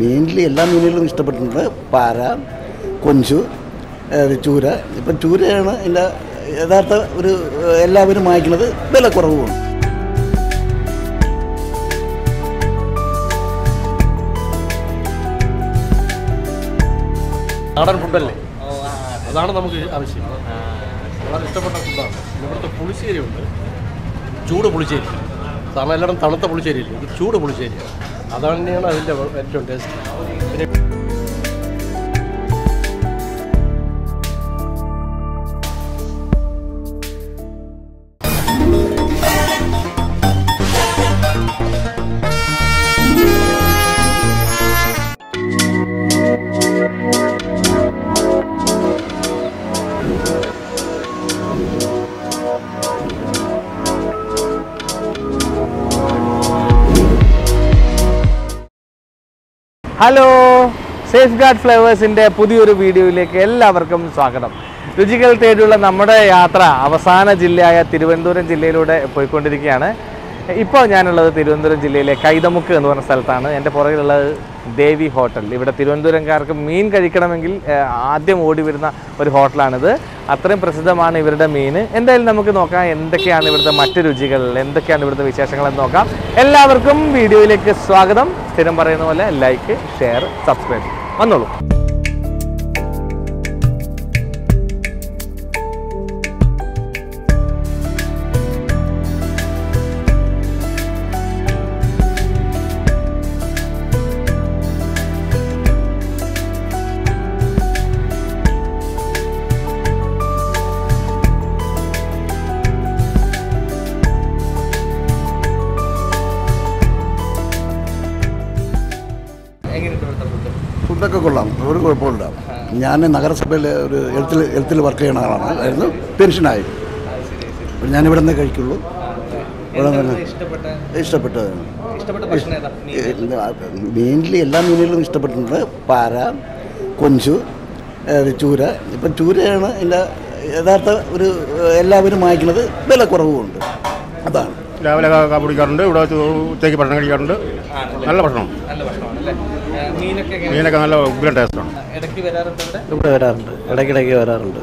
Mainly എല്ലാ മീനുകളും ഇഷ്ടപ്പെട്ടിട്ടുണ്ട്. പാര കൊഞ്ചു ചൂര. ഇപ്പം ചൂരയാണ് എന്റെ യഥാർത്ഥ ഒരു എല്ലാവരും വാങ്ങിക്കുന്നത് വില കുറവുമാണ് നാടൻ ഫുഡല്ലേ? അതാണ് നമുക്ക് ആവശ്യം. വളരെ ഇഷ്ടപ്പെട്ട ഫുഡാണ്. ഇവിടുത്തെ പുളിശ്ശേരി ഉണ്ട് ചൂട് പുളിശ്ശേരി. സാറിന് എല്ലായിടത്തും തണുത്ത പുളിശ്ശേരി ഇല്ല ഇത് ചൂട് പുളിശ്ശേരിയാണ്. അതാണ് തന്നെയാണ് അതിന്റെ ഏറ്റവും ടേസ്റ്റ്. ഹലോ സേഫ് ഗാർഡ് ഫ്ലേവേഴ്സിന്റെ പുതിയൊരു വീഡിയോയിലേക്ക് എല്ലാവർക്കും സ്വാഗതം. രുചികൾ തേടിയുള്ള നമ്മുടെ യാത്ര അവസാന ജില്ലയായ തിരുവനന്തപുരം ജില്ലയിലൂടെ പോയിക്കൊണ്ടിരിക്കുകയാണ്. ഇപ്പോൾ ഞാനുള്ളത് തിരുവനന്തപുരം ജില്ലയിലെ കൈതമുക്ക് എന്ന് പറഞ്ഞ സ്ഥലത്താണ്. എന്റെ പുറകിലുള്ളത് ദേവി ഹോട്ടൽ. ഇവിടെ തിരുവനന്തപുരംകാർക്ക് മീൻ കഴിക്കണമെങ്കിൽ ആദ്യം ഓടി വരുന്ന ഒരു ഹോട്ടലാണിത്. അത്രയും പ്രസിദ്ധമാണ് ഇവരുടെ മീൻ. എന്തായാലും നമുക്ക് നോക്കാം എന്തൊക്കെയാണ് ഇവിടുത്തെ മറ്റ് രുചികൾ എന്തൊക്കെയാണ് ഇവിടുത്തെ വിശേഷങ്ങൾ എന്ന് നോക്കാം. എല്ലാവർക്കും വീഡിയോയിലേക്ക് സ്വാഗതം. സ്ഥിരം പറയുന്ന പോലെ ലൈക്ക് ഷെയർ സബ്സ്ക്രൈബ് വന്നോളൂ. ഫുഡൊക്കെ കൊള്ളാം. ഒരു കുഴപ്പമില്ല. ഞാൻ നഗരസഭയിൽ ഒരു എഴുത്തിൽ എഴുത്തിൽ വർക്ക് ചെയ്യുന്ന ആളാണ്. ആയിരുന്നു. പെൻഷനായി. ഞാനിവിടെ നിന്നേ കഴിക്കുള്ളൂ. ഇവിടെ തന്നെ ഇഷ്ടപ്പെട്ടത്? മെയിൻലി എല്ലാ മീനുകളും ഇഷ്ടപ്പെട്ടിട്ടുണ്ട്. പാര കൊഞ്ചു ചൂര. ഇപ്പം ചൂരയാണ് എന്റെ യഥാർത്ഥ ഒരു എല്ലാവരും വാങ്ങിക്കുന്നത്. വില കുറവുമുണ്ട് അതാണ്. രാവിലെ കാപ്പിടിക്കാറുണ്ട് ഇവിടെ ഉച്ചയ്ക്ക് ഭക്ഷണം കഴിക്കാറുണ്ട്. നല്ല ഭക്ഷണം. മീനൊക്കെ നല്ല ഉഗ്രൻ ടേസ്റ്റാണ് ഇവിടെ വരാറുണ്ട്. ഇടയ്ക്കിടയ്ക്ക് വരാറുണ്ട്.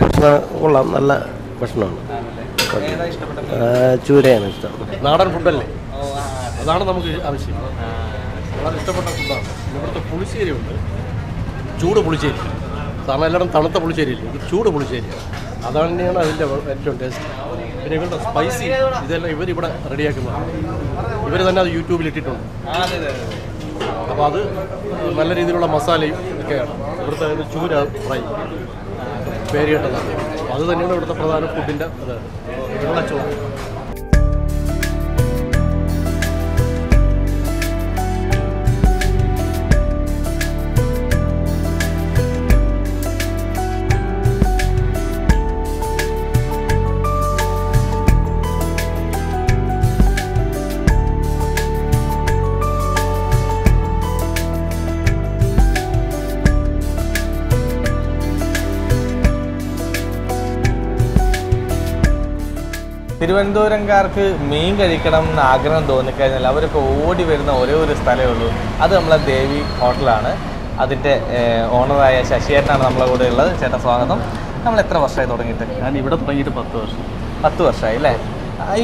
ഭക്ഷണം കൊള്ളാം. നല്ല ഭക്ഷണമാണ്. ചൂരയാണ് ഇഷ്ടം. നാടൻ ഫുഡല്ലേ? അതാണ് നമുക്ക് ആവശ്യം. വളരെ ഇഷ്ടപ്പെട്ട ഫുഡാണ്. ഇവിടുത്തെ പുളിശ്ശേരി ഉണ്ട് ചൂട് പുളിശ്ശേരി. സാറിന് എല്ലാവരും തണുത്ത പുളിശ്ശേരി ഇല്ല ഇത് ചൂട് പുളിശ്ശേരിയാണ് അതാണ് തന്നെയാണ് അതിന്റെ ഏറ്റവും ടേസ്റ്റ് പിന്നെ ഇവരുടെ സ്പൈസി ഇതെല്ലാം ഇവരിവിടെ റെഡിയാക്കുന്നതാണ് ഇവർ തന്നെ അത് യൂട്യൂബിൽ ഇട്ടിട്ടുണ്ട്. അപ്പോൾ അത് നല്ല രീതിയിലുള്ള മസാലയും ഒക്കെയാണ്. ഇവിടുത്തെ ചൂര ഫ്രൈ പേര് അത് തന്നെയാണ് ഇവിടുത്തെ പ്രധാന ഫുഡിന്റെ ഇത്. ഇവിടെ തിരുവനന്തപുരംകാർക്ക് മീൻ കഴിക്കണം എന്ന് ആഗ്രഹം തോന്നിക്കഴിഞ്ഞാൽ അവരൊക്കെ ഓടി വരുന്ന ഒരേ ഒരു സ്ഥലമേ ഉള്ളൂ. അത് നമ്മളെ ദേവി ഹോട്ടലാണ്. അതിന്റെ ഓണറായ ശശിയേട്ടനാണ് നമ്മളെ കൂടെ ഉള്ളത്. ചേട്ടാ സ്വാഗതം. നമ്മൾ എത്ര വർഷമായി തുടങ്ങിയിട്ട്? ഞാൻ ഇവിടെ തുടങ്ങിയിട്ട് പത്ത് വർഷം. പത്ത് വർഷമായി അല്ലേ?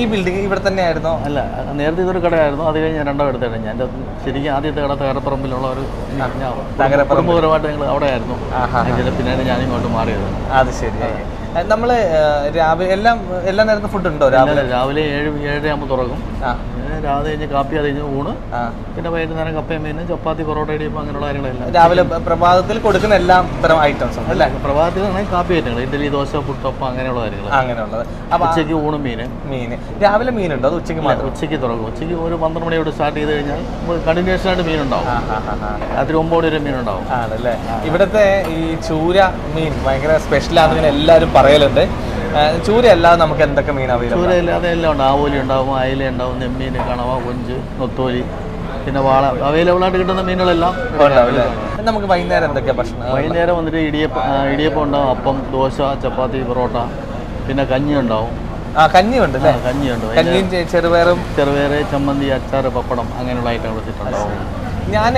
ഈ ബിൽഡിംഗ് ഇവിടെ തന്നെ ആയിരുന്നു അല്ല നേരത്തെ ഇതൊരു കടയായിരുന്നു. അത് കഴിഞ്ഞ് ഞാൻ രണ്ടാം എടുത്താണ് ഞാൻ ശരിക്കും ആദ്യത്തെ കട തകരപ്പറമ്പിലുള്ള ഒരു തകരപ്പറമ്പ്. കുടുംബപരമായിട്ട് ഞങ്ങൾ അവിടെ ആയിരുന്നു പിന്നെയാണ് ഞാൻ ഇങ്ങോട്ട് മാറിയത്. അത് ശരി. നമ്മൾ രാവിലെ എല്ലാം എല്ലാ നേരത്തും ഫുഡ് ഉണ്ടോ രാവിലെ? രാവിലെ ഏഴ് ഏഴര ആകുമ്പോൾ തുറക്കും. രാവിലെ കഴിഞ്ഞ് കാപ്പി അത് കഴിഞ്ഞ് ഊണ്. പിന്നെ വൈകുന്നേരം കപ്പയും മീനും ചപ്പാത്തി പൊറോട്ട ഇടിയപ്പം അങ്ങനെയുള്ള കാര്യങ്ങളെല്ലാം. രാവിലെ പ്ര- പ്രഭാതത്തിൽ കൊടുക്കുന്ന എല്ലാം തരം ഐറ്റംസ് അല്ല അല്ലേ പ്രഭാതത്തിലാണെങ്കിൽ കാപ്പി ഐറ്റങ്ങൾ. ഇഡ്ഡലി ദോശ പുട്ടപ്പം അങ്ങനെയുള്ള കാര്യങ്ങൾ അങ്ങനെയുള്ളത്. അപ്പൊ ആ ഉച്ചയ്ക്ക് ഊണും മീൻ മീന്. രാവിലെ മീനുണ്ടോ? അത് ഉച്ചയ്ക്ക് മാത്രം? ഉച്ചയ്ക്ക് തുറക്കും. ഉച്ചയ്ക്ക് ഒരു പന്ത്രണ്ട് മണിയോട് സ്റ്റാർട്ട് ചെയ്ത് കഴിഞ്ഞാൽ കണ്ടിന്യൂസ് ആയിട്ട് മീൻ ഉണ്ടാവും രാത്രി ഒമ്പത് മണി വരെ മീനുണ്ടാവും. ആണല്ലേ? ഇവിടുത്തെ ഈ ചൂര മീൻ ഭയങ്കര സ്പെഷ്യലാണെന്ന് എല്ലാവരും എല്ലാവരും പറയലുണ്ട്. ചൂരയല്ലാതെ നമുക്ക് എന്തൊക്കെ മീൻ അവൈലബിൾ ചൂര ഇല്ലാതെ എല്ലാം ഉണ്ട്. ആവോലി ഉണ്ടാവും അയല ഉണ്ടാവും നെമ്മീൻ കണവ കൊഞ്ച് നൊത്തോലി പിന്നെ വാള. അവൈലബിൾ ആയിട്ട് കിട്ടുന്ന മീനുകളെല്ലാം നമുക്ക് വൈകുന്നേരം എന്തൊക്കെയാ ഭക്ഷണം? വൈകുന്നേരം വന്നിട്ട് ഇടിയപ്പം ഇടിയപ്പം ഉണ്ടാവും. അപ്പം ദോശ ചപ്പാത്തി പൊറോട്ട പിന്നെ കഞ്ഞി ഉണ്ടാവും. ആ കഞ്ഞി ഉണ്ട് കഞ്ഞി കഞ്ഞിയുണ്ട് കഞ്ഞിയും ചെറുപയറും ചെറുപയർ ചമ്മന്തി അച്ചാർ പപ്പടം അങ്ങനെയുള്ള ഐറ്റം വെച്ചിട്ടുണ്ടാവും. ഞാൻ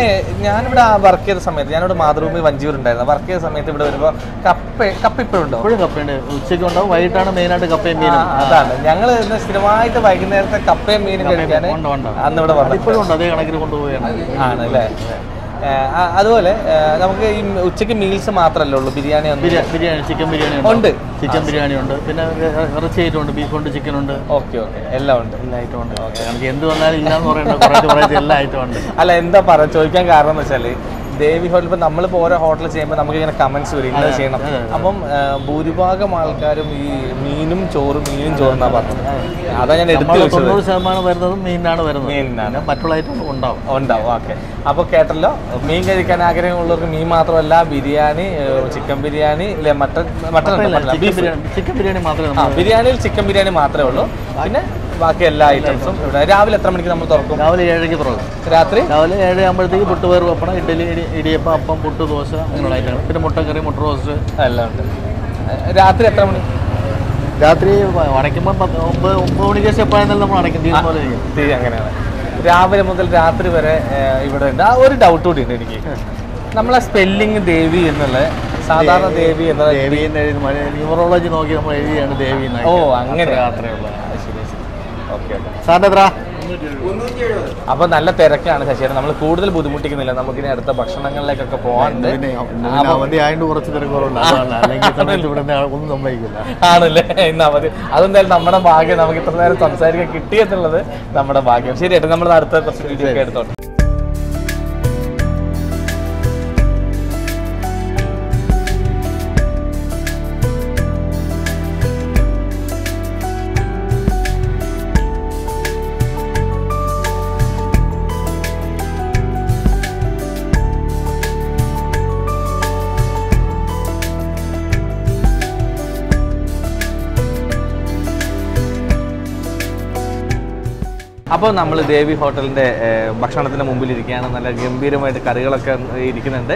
ഞാനിവിടെ വർക്ക് ചെയ്ത സമയത്ത് ഞാനിവിടെ മാതൃഭൂമി വഞ്ചിയൂർ ഉണ്ടായിരുന്നു. വർക്ക് ചെയ്ത സമയത്ത് ഇവിടെ വരുമ്പോൾ കപ്പ കപ്പ ഇപ്പോഴും ഉണ്ടോ? എപ്പോഴും കപ്പയുണ്ട് ഉച്ചയ്ക്ക് ഉണ്ടാവും വൈകിട്ടാണ് മെയിനായിട്ട് കപ്പയും മീനും. അതാണ്. ഞങ്ങൾ ഇന്ന് സ്ഥിരമായിട്ട് വൈകുന്നേരത്തെ കപ്പയും മീനും കഴിക്കാൻ. അന്ന് ഇവിടെ വന്നു ഇപ്പോഴും ഉണ്ട് അതേ കണക്കിന് കൊണ്ടുപോവുകയാണ്. ആണ് അല്ലേ അതുപോലെ നമുക്ക് ഈ ഉച്ചയ്ക്ക് മീൽസ് മാത്രമല്ലേ ഉള്ളൂ? ബിരിയാണി ബിരിയാണി ചിക്കൻ ബിരിയാണി ഉണ്ട്. ചിക്കൻ ബിരിയാണി ഉണ്ട്. പിന്നെ ഇറച്ചി ഐറ്റം ഉണ്ട്. ബീഫ് ഉണ്ട് ചിക്കൻ ഉണ്ട്. Okay okay. എല്ലാം ഉണ്ട്. എല്ലാ ഐറ്റം ഉണ്ട്. നമുക്ക് എന്ത് വന്നാലും ഇല്ലാന്ന് പറയണ്ട. കുറേ കുറച്ച് എല്ലാ ഐറ്റം ഉണ്ട്. അല്ല എന്താ പറയാ? ചോദിക്കാൻ കാരണം എന്ന് വെച്ചാൽ ദേവി ഹോട്ടൽ ഇപ്പൊ നമ്മളിപ്പോ ഓരോ ഹോട്ടൽ ചെയ്യുമ്പോൾ നമുക്ക് ഇങ്ങനെ കമന്റ്സ് വരും. ഇന്നത് ചെയ്യണം. അപ്പം ഭൂരിഭാഗം ആൾക്കാരും ഈ മീനും ചോറും മീനും ചോറും എന്നാ പറഞ്ഞത്. അതാ. ഞാൻ എടുത്തു തൊണ്ണൂറ് ശതമാനം വരുന്നതും മീനാണ് വരുന്നത്. മീനാണ് മറ്റുള്ള ഐറ്റം ഉണ്ടാവും. ഉണ്ടാവും ഓക്കെ. അപ്പോൾ കേട്ടല്ലോ മീൻ കഴിക്കാൻ ആഗ്രഹമുള്ളവർക്ക് മീൻ മാത്രമല്ല ബിരിയാണി ചിക്കൻ ബിരിയാണി അല്ലെ chicken beef. Biryani chicken biryani മാത്രമേ ബിരിയാണിയിൽ ചിക്കൻ ബിരിയാണി മാത്രമേ ഉള്ളൂ. പിന്നെ ബാക്കി എല്ലാ ഐറ്റംസും ഇവിടെ. രാവിലെ എത്ര മണിക്ക് നമ്മൾ തുറക്കും? രാവിലെ ഏഴരയ്ക്ക് തുറക്കും. രാത്രി? രാവിലെ ഏഴ് ആകുമ്പോഴത്തേക്ക് പുട്ടുപയർ പപ്പടം ഇഡ്ഡലി ഇടി ഇടിയപ്പം അപ്പം പുട്ട് ദോശ അങ്ങനെയുള്ള ഐറ്റങ്ങൾ പിന്നെ മുട്ടക്കറി മുട്ട റോസ്റ്റ്. എല്ലാം ഉണ്ട്. രാത്രി എത്ര മണി? രാത്രി അടയ്ക്കുമ്പോൾ പത്ത് ഒമ്പത് ഒമ്പത് മണിക്ക് ശേഷം എപ്പോഴായിരുന്നാലും നമ്മൾ അടയ്ക്കും തീരുമാനം അങ്ങനെയാണ്. രാവിലെ മുതൽ രാത്രി വരെ ഇവിടെ ഉണ്ട്. ആ ഒരു ഡൗട്ട് കൂടി ഉണ്ട് എനിക്ക്. നമ്മളെ സ്പെല്ലിങ് ദേവി എന്നുള്ള സാധാരണ ദേവി എന്നുള്ള ദേവി എന്ന് എഴുതി ന്യൂറോളജി ന്യൂമറോളജി നോക്കി നമ്മൾ എഴുതിയാണ് ദേവി എന്ന് ഓ അങ്ങനെ. അങ്ങനെ അത്രേ- അത്രേ ഉള്ളൂ ശരി ശരി ഓക്കെ. ഓക്കെ സാറിന് എത്ര അപ്പൊ നല്ല തിരക്കാണ് ശശിയേട്ടൻ. നമ്മൾ കൂടുതൽ ബുദ്ധിമുട്ടിക്കുന്നില്ല. നമുക്ക് ഇനി അടുത്ത ഭക്ഷണങ്ങളിലേക്കൊക്കെ പോകാനുണ്ട്. ആണല്ലേ? ഇന്ന് അവധി. അതെന്തായാലും നമ്മുടെ ഭാഗ്യം നമുക്ക് ഇത്ര നേരം സംസാരിക്കാൻ കിട്ടിയെന്നുള്ളത് നമ്മുടെ ഭാഗ്യം. ശരി ഏട്ടാ നമ്മൾ അടുത്ത കുറച്ച് വീഡിയോ ഒക്കെ എടുത്തോട്ടെ. അപ്പോൾ നമ്മൾ ദേവി ഹോട്ടലിന്റെ ഭക്ഷണത്തിന്റെ മുമ്പിൽ ഇരിക്കുകയാണ് നല്ല ഗംഭീരമായിട്ട് കറികളൊക്കെ ഇരിക്കുന്നുണ്ട്.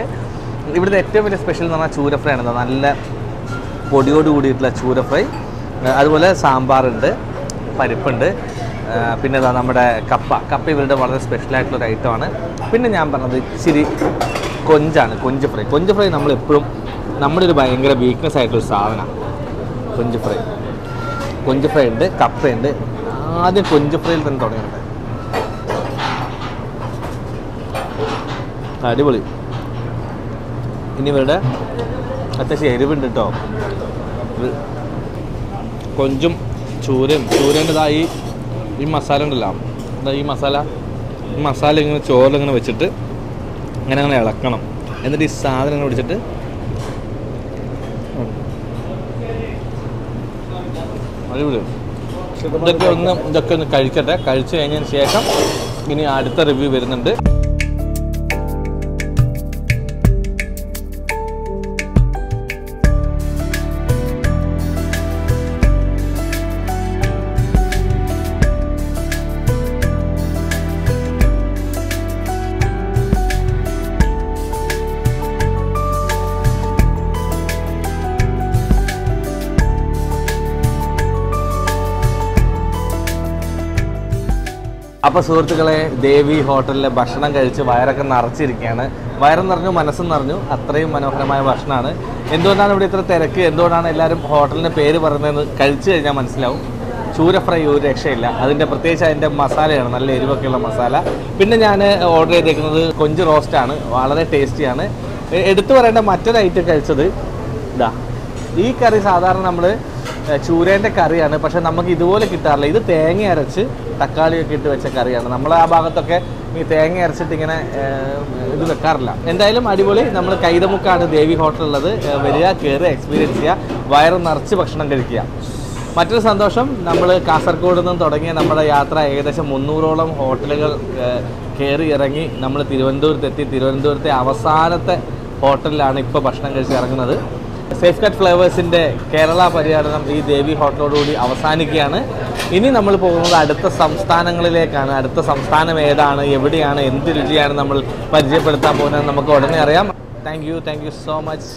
ഇവിടുത്തെ ഏറ്റവും വലിയ സ്പെഷ്യൽ എന്ന് പറഞ്ഞാൽ ചൂര ഫ്രൈ ആണ് നല്ല പൊടിയോട് കൂടിയിട്ടുള്ള ചൂര ഫ്രൈ അതുപോലെ സാമ്പാറുണ്ട് പരിപ്പുണ്ട്. പിന്നെ ഇതാ നമ്മുടെ കപ്പ. കപ്പ ഇവരുടെ വളരെ സ്പെഷ്യൽ ആയിട്ടുള്ള ഒരു ഐറ്റമാണ് പിന്നെ ഞാൻ പറഞ്ഞത് ഇച്ചിരി കൊഞ്ചാണ് കൊഞ്ച് ഫ്രൈ. കൊഞ്ച് ഫ്രൈ നമ്മൾ എപ്പോഴും നമ്മുടെ ഒരു ഭയങ്കര വീക്ക്നെസ് ആയിട്ടുള്ള സാധനമാണ്. കൊഞ്ച് ഫ്രൈ. കൊഞ്ച് ഫ്രൈ ഉണ്ട് കപ്പയുണ്ട് ആദ്യം കൊഞ്ച് ഫ്രൈയിൽ തന്നെ തുടങ്ങട്ടെ. അടിപൊളി. ഇനി ഇവരുടെ അത്യാവശ്യം എരിവുണ്ട് കേട്ടോ കൊഞ്ചും ചൂരയും. ചൂരേന്റെ ഇതാ ഈ മസാല ഉണ്ടല്ലോ. എന്താ ഈ മസാല. ഈ മസാല ഇങ്ങനെ ചോറിലിങ്ങനെ വെച്ചിട്ട് അങ്ങനെ അങ്ങനെ ഇളക്കണം. എന്നിട്ട് ഈ സാധനം ഇങ്ങനെ പിടിച്ചിട്ട് ഉം. ഇതൊക്കെ ഒന്ന് ഇതൊക്കെ ഒന്ന് കഴിക്കട്ടെ. കഴിച്ചു കഴിഞ്ഞതിന് ശേഷം ഇനി അടുത്ത റിവ്യൂ വരുന്നുണ്ട്. അപ്പോൾ സുഹൃത്തുക്കളെ ദേവി ഹോട്ടലിലെ ഭക്ഷണം കഴിച്ച് വയറൊക്കെ നിറച്ചിരിക്കുകയാണ്. വയറും നിറഞ്ഞു മനസ്സും നിറഞ്ഞു. അത്രയും മനോഹരമായ ഭക്ഷണമാണ്. എന്തുകൊണ്ടാണ് ഇവിടെ ഇത്ര തിരക്ക്? എന്തുകൊണ്ടാണ് എല്ലാവരും ഹോട്ടലിന്റെ പേര് പറയുന്നതെന്ന് കഴിച്ചു കഴിഞ്ഞാൽ മനസ്സിലാവും. ചൂര ഫ്രൈ ഒരു രക്ഷയില്ല. അതിന്റെ പ്രത്യേകിച്ച് അതിന്റെ മസാലയാണ്. നല്ല എരിവൊക്കെയുള്ള മസാല. പിന്നെ ഞാൻ ഓർഡർ ചെയ്തേക്കുന്നത് കൊഞ്ച് റോസ്റ്റാണ്. വളരെ ടേസ്റ്റിയാണ്. എടുത്തു പറയേണ്ട മറ്റൊരു ഐറ്റം കഴിച്ചത് ഇതാ. ഈ കറി സാധാരണ നമ്മൾ ചൂരേന്റെ കറിയാണ്. പക്ഷെ നമുക്ക് ഇതുപോലെ കിട്ടാറില്ല. ഇത് തേങ്ങ അരച്ച് തക്കാളിയൊക്കെ ഇട്ട് വെച്ച കറിയാണ് നമ്മൾ ആ ഭാഗത്തൊക്കെ ഈ തേങ്ങ അരച്ചിട്ട് ഇങ്ങനെ ഇത് വെക്കാറില്ല. എന്തായാലും അടിപൊളി. നമ്മൾ കൈതമുക്കാണ് ദേവി ഹോട്ടലുള്ളത് വരിക കയറുക എക്സ്പീരിയൻസ് ചെയ്യുക വയറ് നിറച്ച് ഭക്ഷണം കഴിക്കുക. മറ്റൊരു സന്തോഷം നമ്മൾ കാസർഗോഡ് നിന്ന് തുടങ്ങിയ നമ്മുടെ യാത്ര ഏകദേശം മുന്നൂറോളം ഹോട്ടലുകൾ കയറി ഇറങ്ങി നമ്മൾ തിരുവനന്തപുരത്തെത്തി. തിരുവനന്തപുരത്തെ അവസാനത്തെ ഹോട്ടലിലാണ് ഇപ്പോൾ ഭക്ഷണം കഴിച്ച് ഇറങ്ങുന്നത്. സേഫ് കട്ട് ഫ്ലേവേഴ്സിന്റെ കേരള പര്യടനം ഈ ദേവി ഹോട്ടലോടുകൂടി അവസാനിക്കുകയാണ്. ഇനി നമ്മൾ പോകുന്നത് അടുത്ത സംസ്ഥാനങ്ങളിലേക്കാണ്. അടുത്ത സംസ്ഥാനം ഏതാണ്? എവിടെയാണ്? എന്ത് രുചിയാണ് നമ്മൾ പരിചയപ്പെടുത്താൻ പോകുന്നത്? നമുക്ക് ഉടനെ അറിയാം. Thank you thank you so much